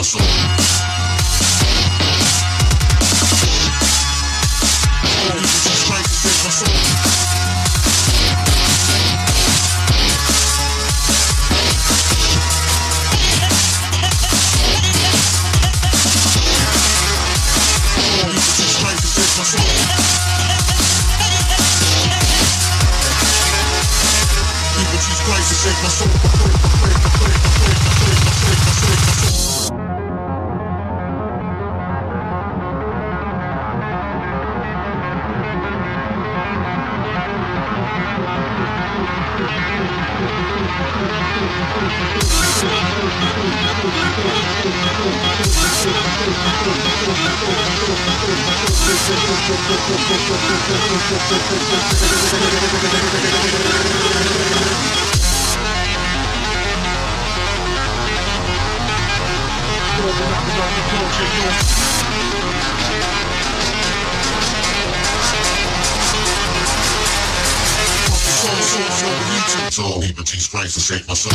Jesus Christ, shake my soul. Soul, soul, soul, YouTube. So, to save my soul.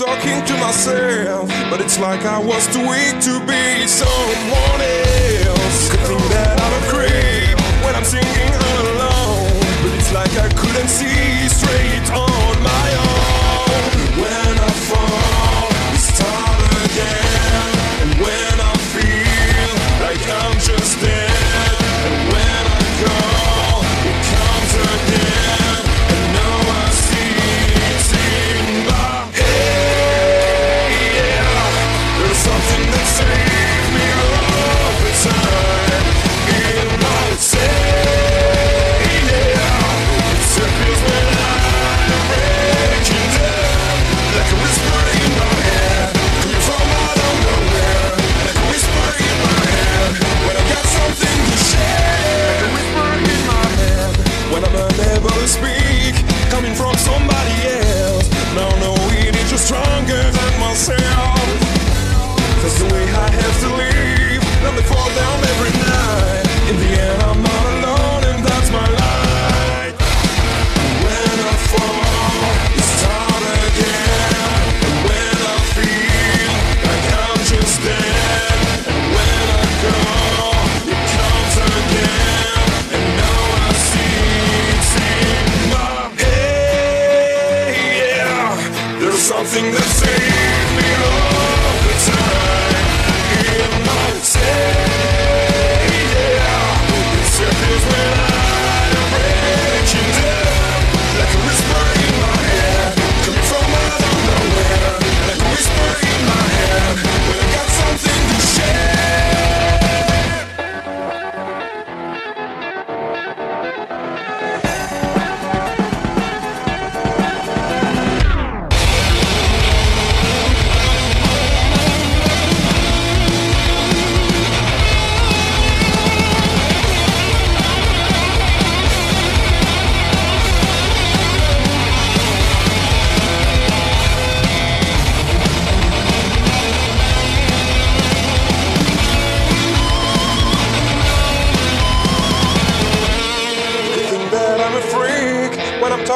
talking to myself, but it's like I was too weak to be someone else. Good thing that I'm a creep. something the same.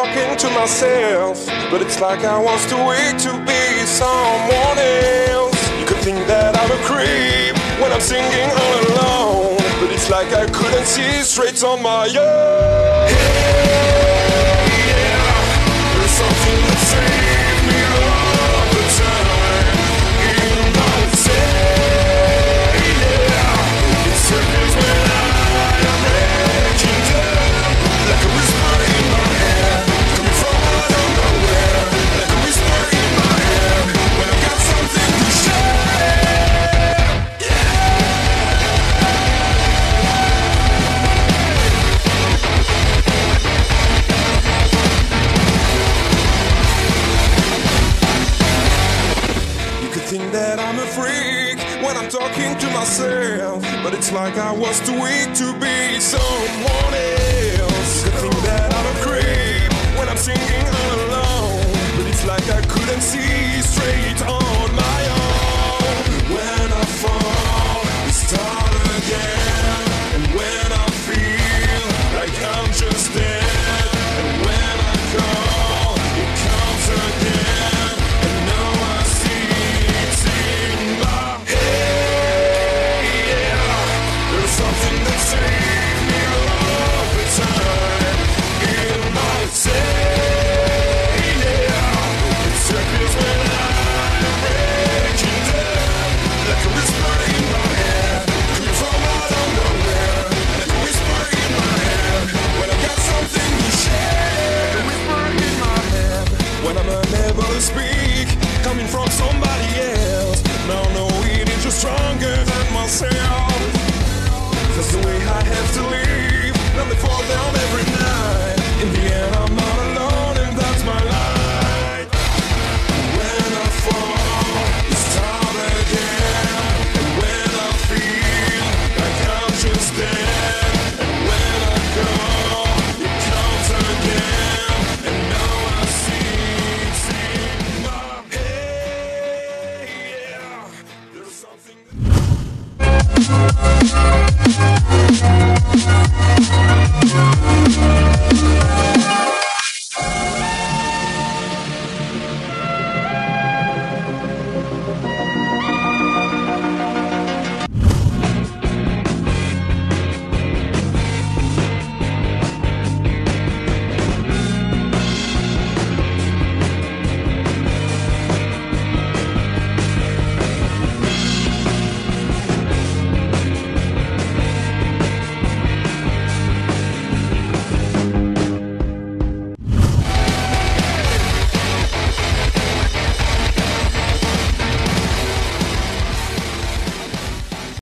talking to myself, but it's like I want too weak to be someone else. You could think that I'm a creep when I'm singing all alone, but it's like I couldn't see straight on my own. But it's like I was too weak to be someone else. The thing that I'm a creep when I'm singing all alone. But it's like I couldn't see straight on my own. When I fall, it's time.